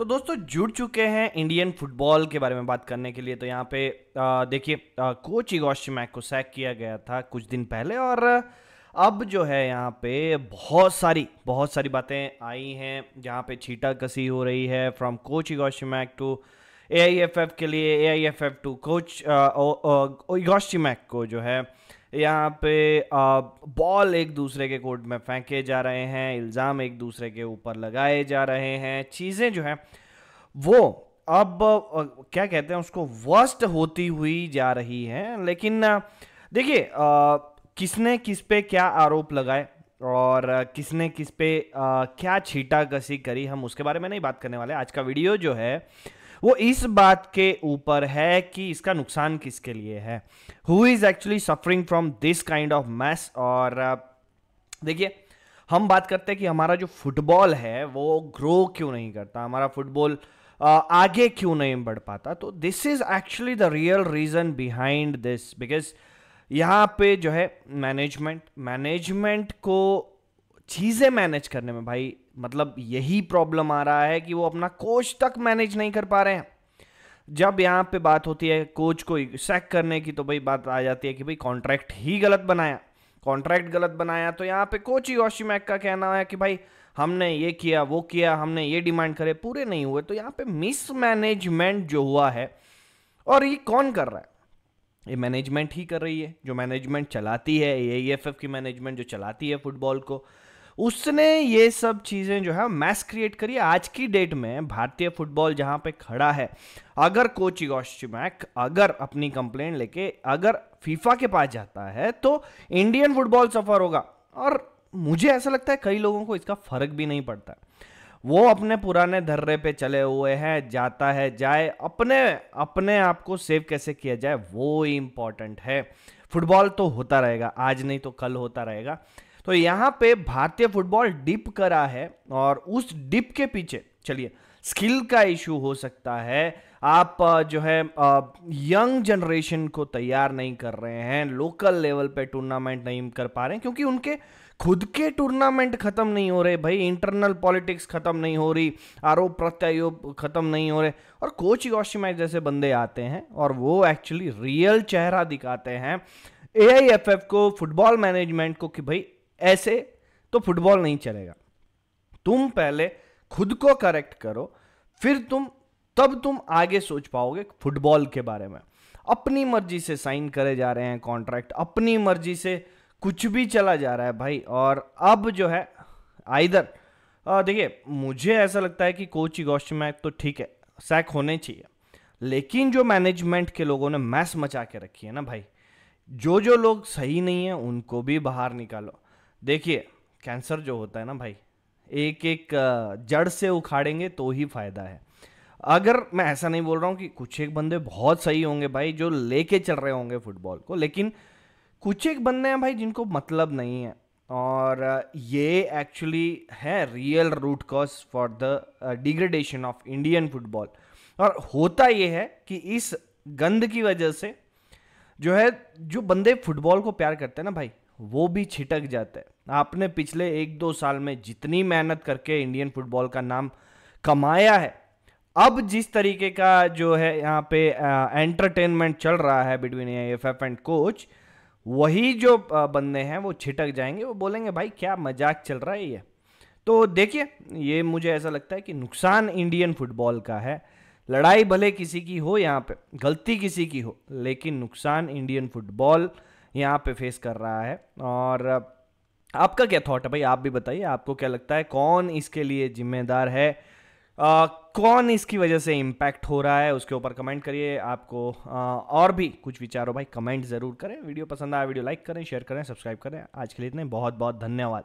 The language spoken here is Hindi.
तो दोस्तों, जुड़ चुके हैं इंडियन फुटबॉल के बारे में बात करने के लिए। तो यहाँ पे देखिए कोच इगोश मैक को सैक किया गया था कुछ दिन पहले और अब जो है यहाँ पे बहुत सारी बहुत सारी बातें आई हैं। जहाँ पे छीटा कसी हो रही है फ्रॉम कोच इगोश मैक टू एफ़ के लिए F to coach Igor Stimac जो है यहाँ पे बॉल एक दूसरे के कोर्ट में फेंके जा रहे हैं इल्ज़ाम एक दूसरे के ऊपर लगाए जा रहे हैं चीज़ें जो हैं वो अब क्या कहते हैं उसको वर्स्ट होती हुई जा रही हैं लेकिन देखिए किसने किस पे क्या आरोप लगाए और किसने किस पे आ, क्या छीटा कसी करी हम उसके बारे में नहीं बात करने वाले। आज का वीडियो जो है वो इस बात के ऊपर है कि इसका नुकसान किसके लिए है? Who is actually suffering from this kind of mess और देखिए, हम बात करते हैं कि हमारा जो फुटबॉल है, वो ग्रो क्यों नहीं करता? हमारा फुटबॉल आगे क्यों नहीं बढ़ पाता? तो this is actually the real reason behind this because यहाँ पे जो है मैनेजमेंट मैनेजमेंट को चीज़ें मैनेज करने में, भाई मतलब यही प्रॉब्लम आ रहा है कि वो अपना कोच तक मैनेज नहीं कर पा रहे हैं। जब यहाँ पे बात होती है कोच को सैक करने की तो भाई बात आ जाती है कि भाई कॉन्ट्रैक्ट ही गलत बनाया। कॉन्ट्रैक्ट गलत बनाया तो यहाँ पे कोच ही मैक का कहना है कि भाई, हमने ये किया, वो किया, हमने ये डिमांड करे, पूरे नहीं हुए। तो यहाँ पे मिसमैनेजमेंट जो हुआ है, और ये कौन कर रहा है? ये मैनेजमेंट ही कर रही है। जो मैनेजमेंट चलाती है ए की मैनेजमेंट जो चलाती है फुटबॉल को उसने ये सब चीज़ें जो है मैस क्रिएट करी। आज की डेट में भारतीय फुटबॉल जहाँ पे खड़ा है, अगर कोच मैक अगर अपनी कंप्लेंट लेके अगर फीफा के पास जाता है तो इंडियन फुटबॉल सफ़र होगा। और मुझे ऐसा लगता है कई लोगों को इसका फ़र्क भी नहीं पड़ता। वो अपने पुराने धर्रे पे चले हुए हैं, जाता है, जाए, अपने अपने आप को सेव कैसे किया जाए, वो इंपॉर्टेंट है। फुटबॉल तो होता रहेगा, आज नहीं तो कल होता रहेगा। तो यहाँ पे भारतीय फुटबॉल डिप करा है और उस डिप के पीछे, चलिए, स्किल का इशू हो सकता है। आप जो है यंग जनरेशन को तैयार नहीं कर रहे हैं, लोकल लेवल पे टूर्नामेंट नहीं कर पा रहे हैं, क्योंकि उनके खुद के टूर्नामेंट खत्म नहीं हो रहे, भाई, इंटरनल पॉलिटिक्स खत्म नहीं हो रही, आरोप प्रत्यारोप खत्म नहीं हो रहे, और कोच योशिमाइक जैसे बंदे आते हैं और वो एक्चुअली रियल चेहरा दिखाते हैं। एआईएफएफ को, फुटबॉल मैनेजमेंट को कि भाई ऐसे तो फुटबॉल नहीं चलेगा। तुम पहले खुद को करेक्ट करो, फिर तुम, तब तुम आगे सोच पाओगे फुटबॉल के बारे में। अपनी मर्ज़ी से साइन करे जा रहे हैं कॉन्ट्रैक्ट अपनी मर्ज़ी से कुछ भी चला जा रहा है भाई। और अब जो है आइदर देखिए, मुझे ऐसा लगता है कि कोच गोष्ठ में तो ठीक है सैक होने चाहिए। लेकिन जो मैनेजमेंट के लोगों ने मैस मचा के रखी है ना भाई जो जो लोग सही नहीं है, उनको भी बाहर निकालो। देखिए, कैंसर जो होता है ना भाई एक एक जड़ से उखाड़ेंगे तो ही फ़ायदा है। अगर मैं ऐसा नहीं बोल रहा हूँ कि कुछ एक बंदे बहुत सही होंगे भाई, जो लेके चल रहे होंगे फुटबॉल को, लेकिन कुछ एक बंदे हैं भाई जिनको मतलब नहीं है। और ये एक्चुअली है real root cause for the degradation of Indian football. और होता ये है कि इस गंद की वजह से जो है, जो बंदे फुटबॉल को प्यार करते हैं ना भाई वो भी छिटक जाता है। आपने पिछले एक दो साल में जितनी मेहनत करके इंडियन फुटबॉल का नाम कमाया है, अब जिस तरीके का जो है यहाँ पे एंटरटेनमेंट चल रहा है between F F and coach वही जो बंदे हैं वो छिटक जाएँगे। वो बोलेंगे, भाई, क्या मज़ाक चल रहा है ये? तो देखिए, ये मुझे ऐसा लगता है कि नुकसान इंडियन फुटबॉल का है। लड़ाई भले किसी की हो यहाँ पे, गलती किसी की हो, लेकिन नुकसान इंडियन फुटबॉल यहाँ पे फेस कर रहा है। और आपका क्या थॉट है भाई? आप भी बताइए आपको क्या लगता है कौन इसके लिए जिम्मेदार है? आ, कौन इसकी वजह से इम्पैक्ट हो रहा है? उसके ऊपर कमेंट करिए। आपको आ, और भी कुछ विचारो भाई कमेंट ज़रूर करें। वीडियो पसंद आया वीडियो लाइक करें शेयर करें सब्सक्राइब करें। आज के लिए इतने बहुत बहुत धन्यवाद।